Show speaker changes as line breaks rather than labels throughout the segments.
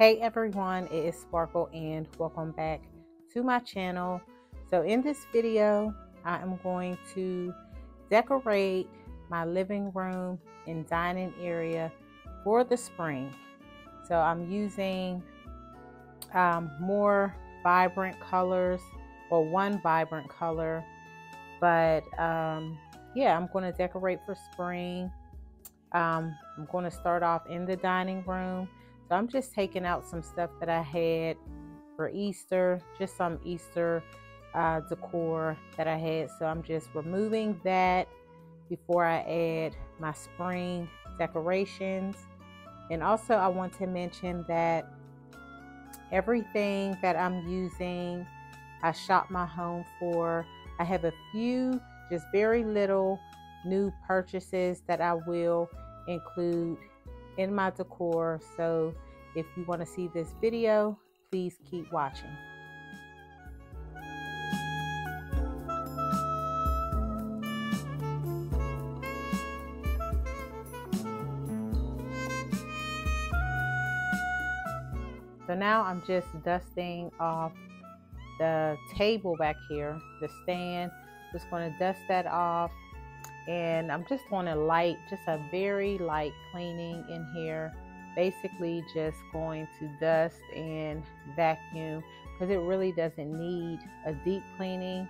Hey everyone, it is Sparkle and welcome back to my channel. So in this video, I am going to decorate my living room and dining area for the spring. So I'm using um, more vibrant colors or one vibrant color. But um, yeah, I'm going to decorate for spring. Um, I'm going to start off in the dining room so I'm just taking out some stuff that I had for Easter, just some Easter uh, decor that I had. So I'm just removing that before I add my spring decorations. And also I want to mention that everything that I'm using, I shop my home for. I have a few, just very little new purchases that I will include in my decor. So if you want to see this video, please keep watching. So now I'm just dusting off the table back here, the stand. Just going to dust that off and I'm just going to light, just a very light cleaning in here. Basically just going to dust and vacuum because it really doesn't need a deep cleaning.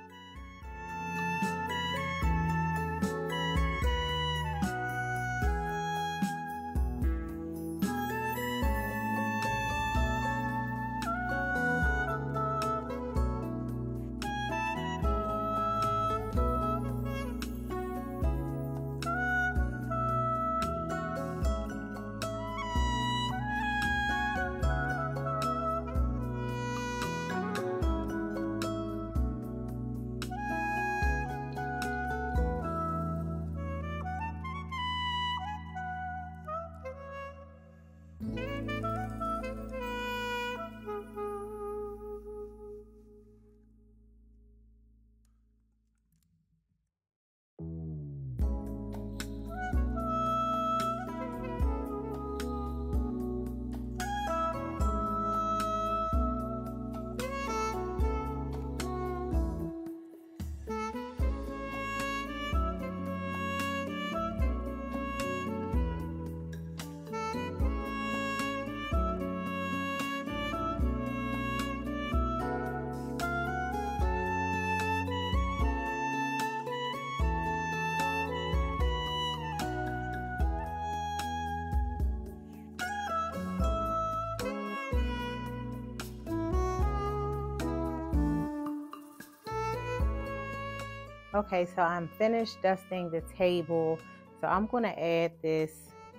Okay, so I'm finished dusting the table. So I'm going to add this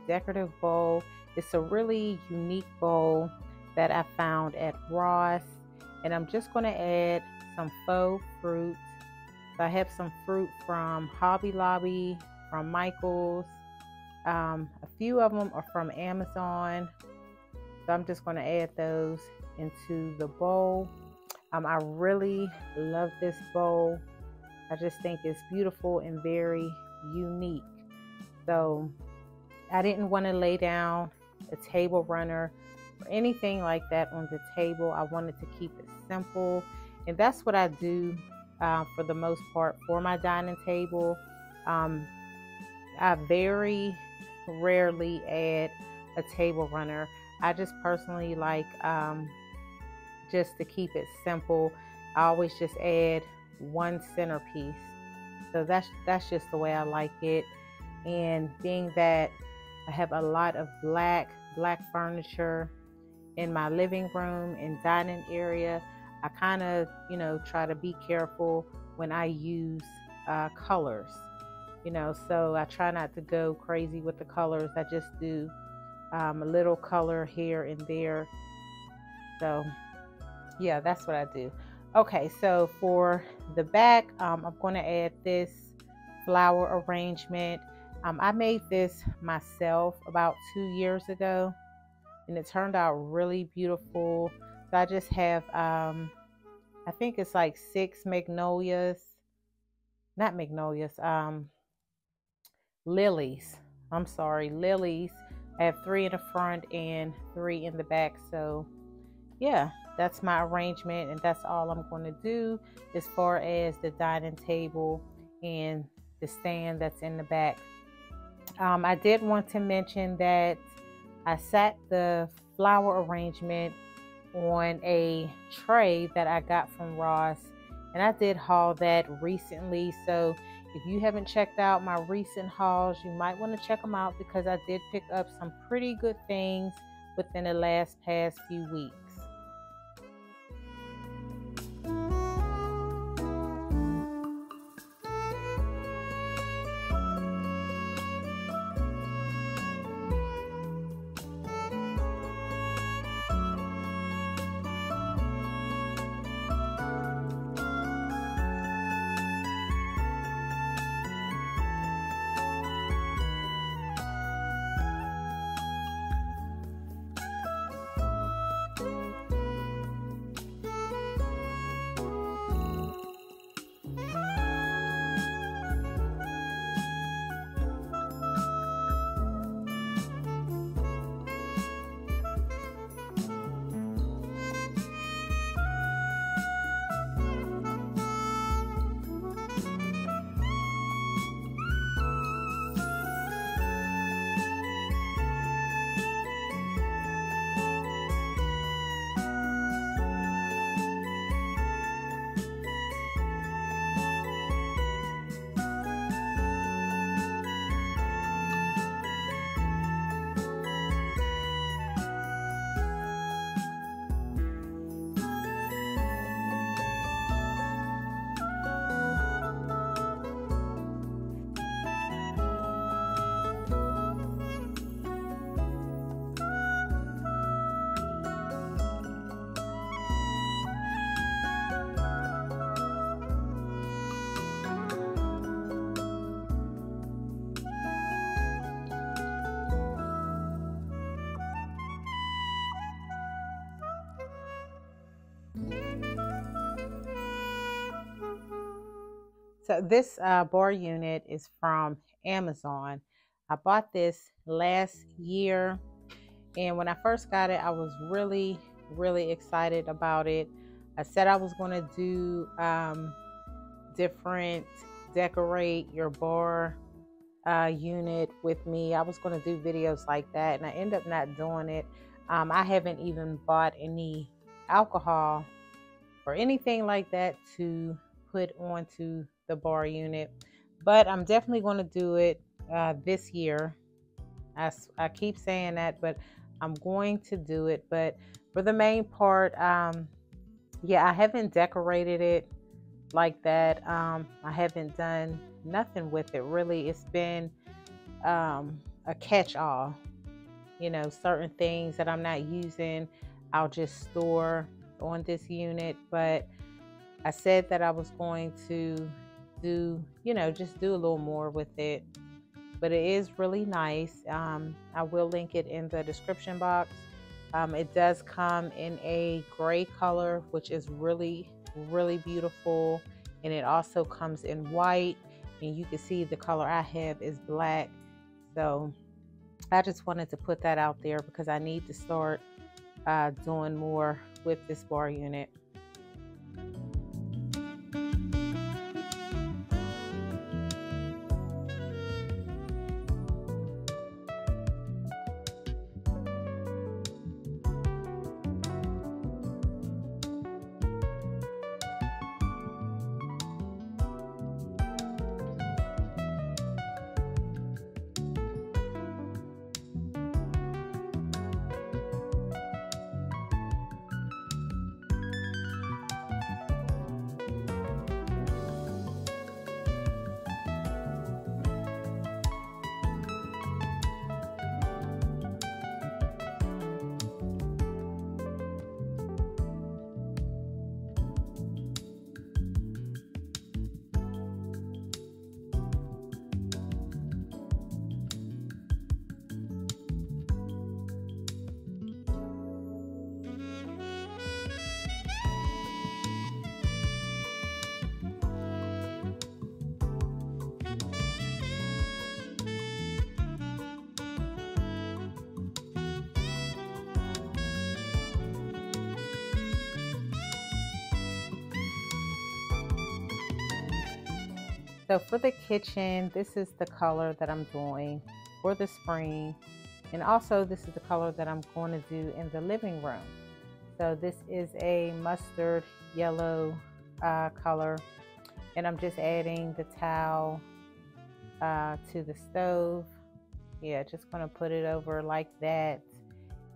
decorative bowl. It's a really unique bowl that I found at Ross. And I'm just going to add some faux fruit. So I have some fruit from Hobby Lobby, from Michael's. Um, a few of them are from Amazon. So I'm just going to add those into the bowl. Um, I really love this bowl. I just think it's beautiful and very unique. So I didn't want to lay down a table runner or anything like that on the table. I wanted to keep it simple. And that's what I do uh, for the most part for my dining table. Um, I very rarely add a table runner. I just personally like um, just to keep it simple. I always just add one centerpiece. So that's that's just the way I like it. And being that I have a lot of black black furniture in my living room and dining area, I kind of you know try to be careful when I use uh, colors. You know, so I try not to go crazy with the colors. I just do um, a little color here and there. So yeah, that's what I do. Okay, so for the back, um, I'm going to add this flower arrangement. Um, I made this myself about two years ago, and it turned out really beautiful. So I just have, um, I think it's like six magnolias, not magnolias, um, lilies. I'm sorry, lilies I have three in the front and three in the back. So yeah, that's my arrangement and that's all I'm going to do as far as the dining table and the stand that's in the back. Um, I did want to mention that I set the flower arrangement on a tray that I got from Ross and I did haul that recently so if you haven't checked out my recent hauls you might want to check them out because I did pick up some pretty good things within the last past few weeks So this uh, bar unit is from Amazon. I bought this last year and when I first got it, I was really, really excited about it. I said I was going to do um, different decorate your bar uh, unit with me. I was going to do videos like that and I end up not doing it. Um, I haven't even bought any alcohol or anything like that to put onto the bar unit. But I'm definitely going to do it uh, this year. I, I keep saying that, but I'm going to do it. But for the main part, um, yeah, I haven't decorated it like that. Um, I haven't done nothing with it really. It's been um, a catch all. You know, certain things that I'm not using, I'll just store on this unit. But I said that I was going to do, you know, just do a little more with it. But it is really nice. Um, I will link it in the description box. Um, it does come in a gray color, which is really, really beautiful. And it also comes in white. And you can see the color I have is black. So I just wanted to put that out there because I need to start uh, doing more with this bar unit. So for the kitchen, this is the color that I'm doing for the spring. And also this is the color that I'm going to do in the living room. So this is a mustard yellow uh, color. And I'm just adding the towel uh, to the stove. Yeah, just going to put it over like that.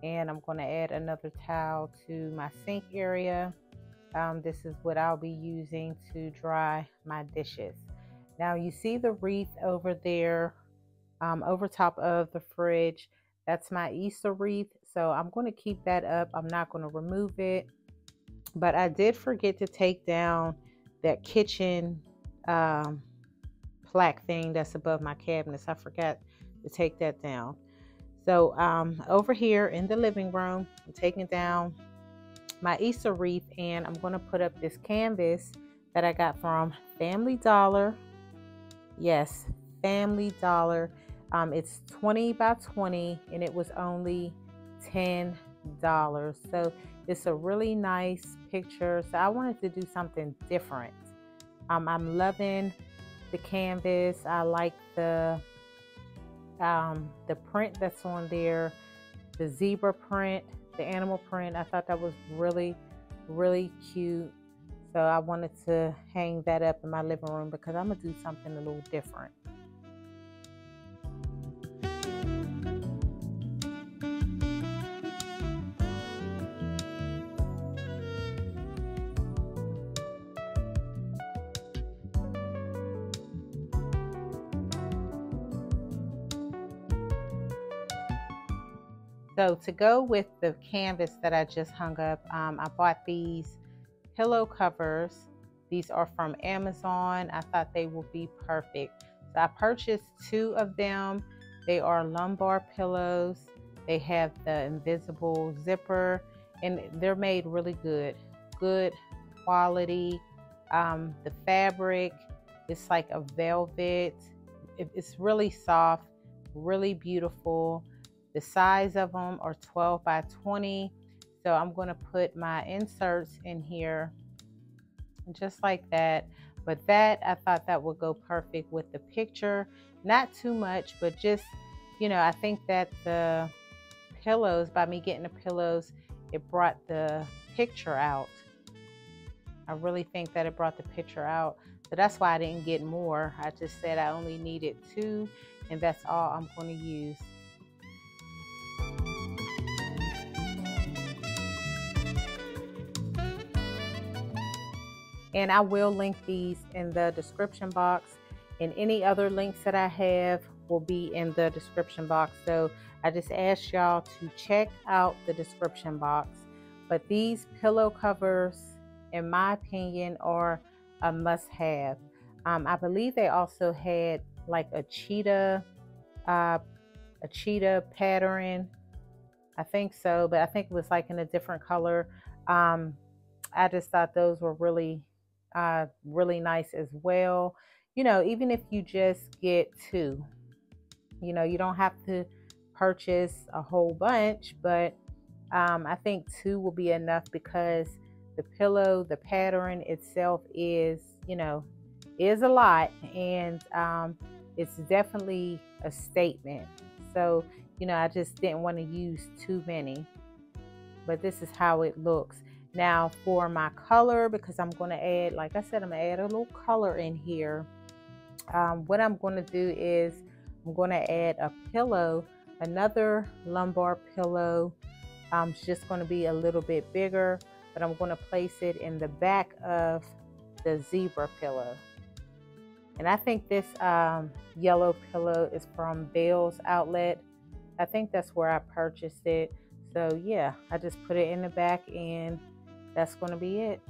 And I'm going to add another towel to my sink area. Um, this is what I'll be using to dry my dishes. Now you see the wreath over there um, over top of the fridge. That's my Easter wreath. So I'm going to keep that up. I'm not going to remove it. But I did forget to take down that kitchen um, plaque thing that's above my cabinets. I forgot to take that down. So um, over here in the living room, I'm taking down my Easter wreath and I'm going to put up this canvas that I got from Family Dollar. Yes, Family Dollar. Um, it's 20 by 20 and it was only $10. So it's a really nice picture. So I wanted to do something different. Um, I'm loving the canvas. I like the um, the print that's on there, the zebra print, the animal print. I thought that was really, really cute. So I wanted to hang that up in my living room because I'm gonna do something a little different. So to go with the canvas that I just hung up, um, I bought these pillow covers. These are from Amazon. I thought they would be perfect. So I purchased two of them. They are lumbar pillows. They have the invisible zipper and they're made really good. Good quality. Um, the fabric, it's like a velvet. It's really soft, really beautiful. The size of them are 12 by 20. So I'm going to put my inserts in here just like that. But that, I thought that would go perfect with the picture. Not too much, but just, you know, I think that the pillows, by me getting the pillows, it brought the picture out. I really think that it brought the picture out. So that's why I didn't get more. I just said I only needed two, and that's all I'm going to use. And I will link these in the description box. And any other links that I have will be in the description box. So I just ask y'all to check out the description box. But these pillow covers, in my opinion, are a must have. Um, I believe they also had like a cheetah, uh, a cheetah pattern. I think so, but I think it was like in a different color. Um, I just thought those were really uh, really nice as well. You know, even if you just get two, you know, you don't have to purchase a whole bunch, but um, I think two will be enough because the pillow, the pattern itself is, you know, is a lot and um, it's definitely a statement. So, you know, I just didn't want to use too many, but this is how it looks. Now for my color, because I'm going to add, like I said, I'm going to add a little color in here. Um, what I'm going to do is I'm going to add a pillow, another lumbar pillow. Um, it's just going to be a little bit bigger, but I'm going to place it in the back of the zebra pillow. And I think this um, yellow pillow is from Bealls Outlet. I think that's where I purchased it. So yeah, I just put it in the back and that's going to be it.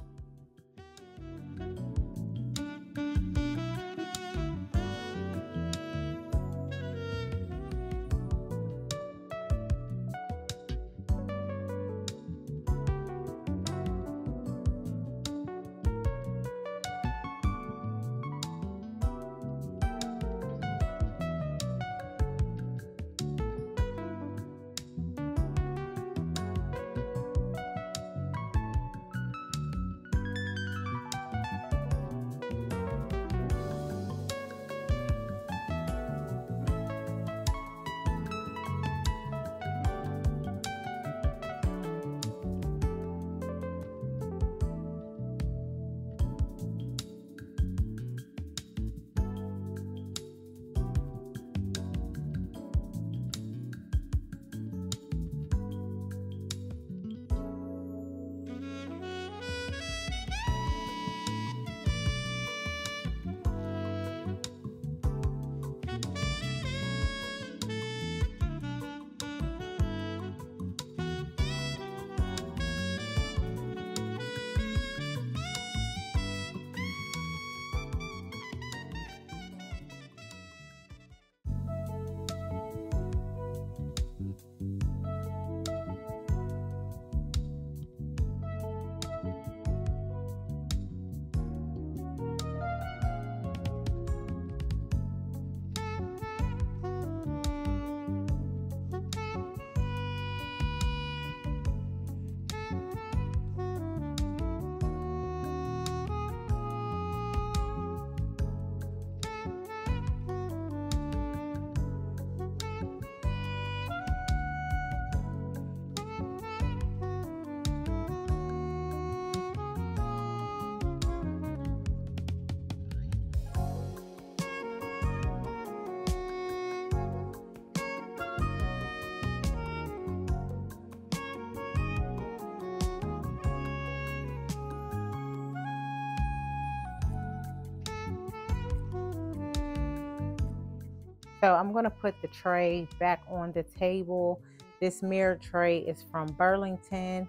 So I'm going to put the tray back on the table. This mirror tray is from Burlington.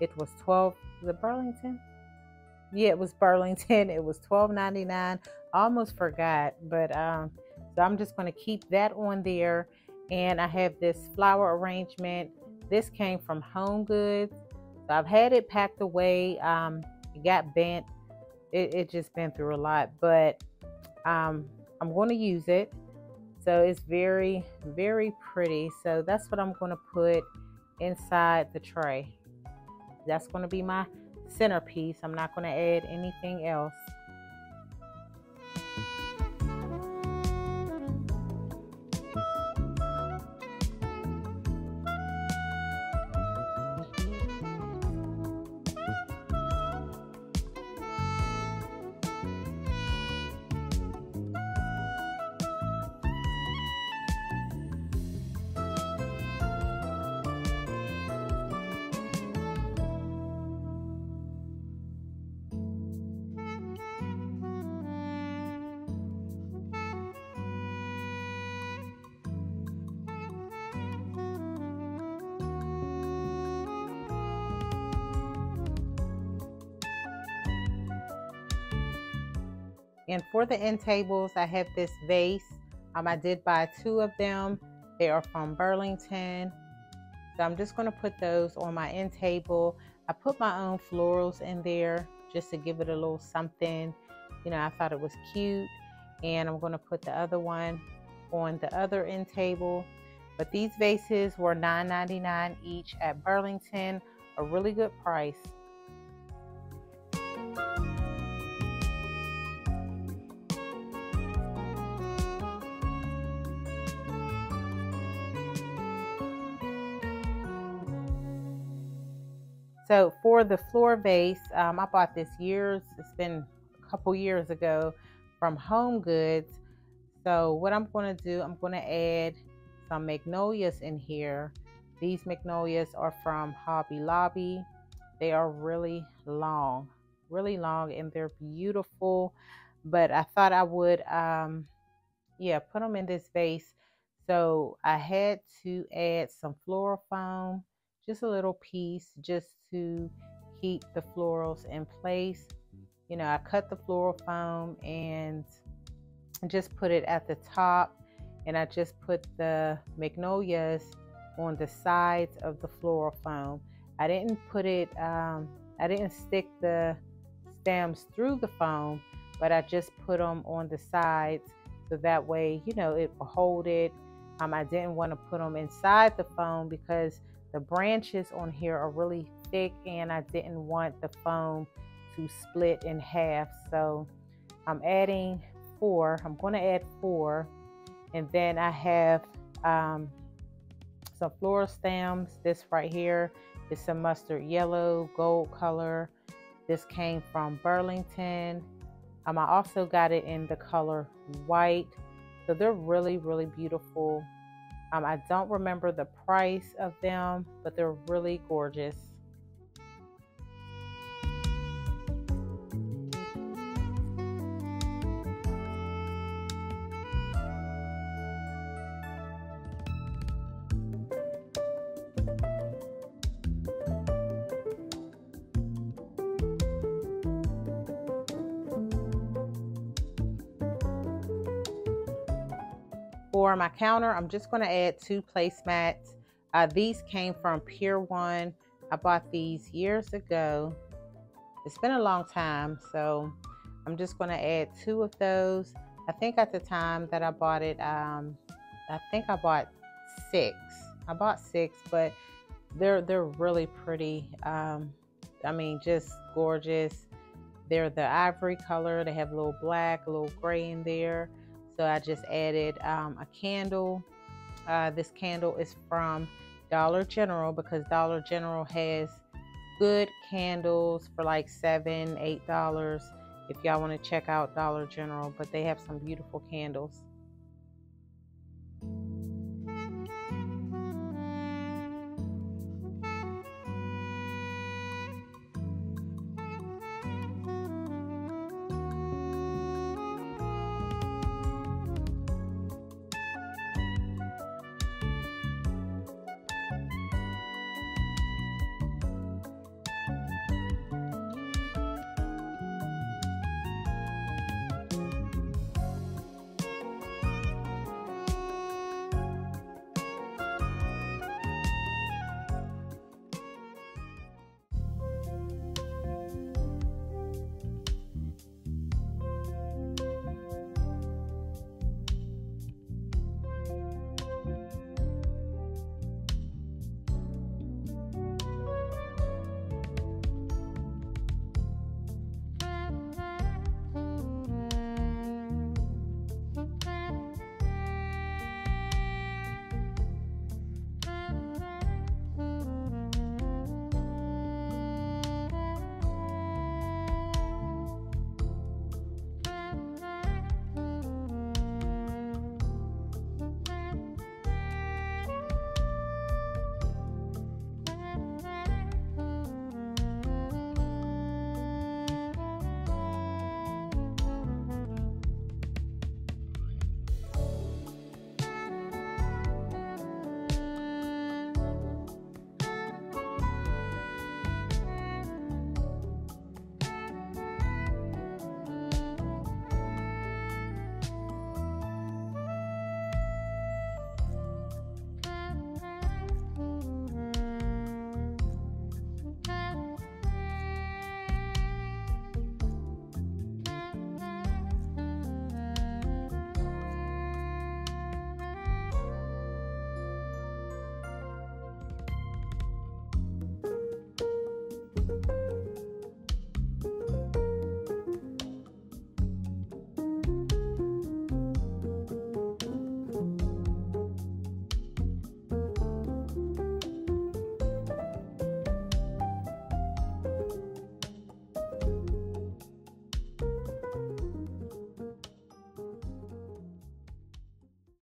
It was 12, the Burlington? Yeah, it was Burlington. It was $12.99. Almost forgot, but um, so I'm just going to keep that on there. And I have this flower arrangement. This came from Home Goods. So I've had it packed away. Um, it got bent. It, it just been through a lot, but um, I'm going to use it. So it's very, very pretty. So that's what I'm going to put inside the tray. That's going to be my centerpiece. I'm not going to add anything else. And for the end tables, I have this vase. Um, I did buy two of them. They are from Burlington. So I'm just going to put those on my end table. I put my own florals in there just to give it a little something. You know, I thought it was cute. And I'm going to put the other one on the other end table. But these vases were $9.99 each at Burlington, a really good price. So for the floor vase, um, I bought this years, it's been a couple years ago from Home Goods. So what I'm going to do, I'm going to add some magnolias in here. These magnolias are from Hobby Lobby. They are really long, really long, and they're beautiful. But I thought I would, um, yeah, put them in this vase. So I had to add some floral foam just a little piece just to keep the florals in place. You know, I cut the floral foam and just put it at the top and I just put the magnolias on the sides of the floral foam. I didn't put it, um, I didn't stick the stems through the foam, but I just put them on the sides so that way, you know, it will hold it. Um, I didn't want to put them inside the foam because the branches on here are really thick and I didn't want the foam to split in half. So I'm adding four. I'm going to add four. And then I have um, some floral stems. This right here is some mustard yellow, gold color. This came from Burlington. Um, I also got it in the color white. So they're really, really beautiful. Um, I don't remember the price of them, but they're really gorgeous. For my counter, I'm just going to add two placemats. Uh, these came from Pier 1. I bought these years ago. It's been a long time, so I'm just going to add two of those. I think at the time that I bought it, um, I think I bought six. I bought six, but they're they're really pretty. Um, I mean, just gorgeous. They're the ivory color. They have a little black, a little gray in there. So I just added um, a candle. Uh, this candle is from Dollar General because Dollar General has good candles for like seven, eight dollars if y'all want to check out Dollar General, but they have some beautiful candles.